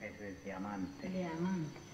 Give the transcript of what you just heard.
Ese es diamante. El diamante.